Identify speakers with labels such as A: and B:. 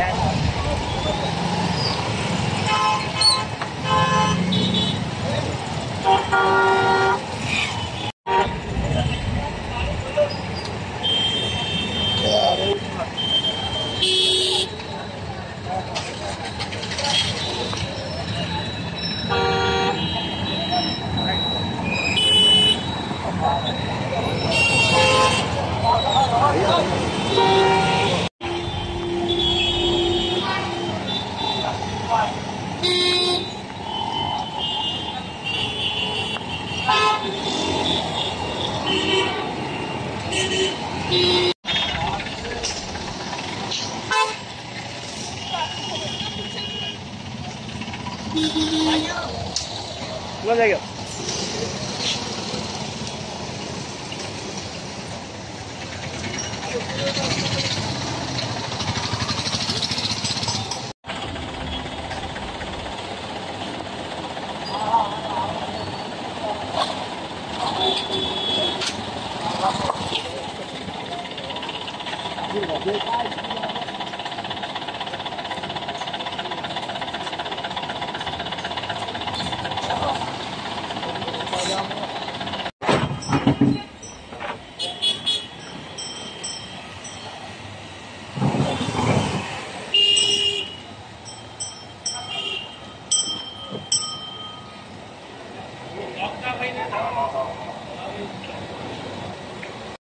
A: 10. 깜짝이야. Thank you. 啊！
B: 大家好。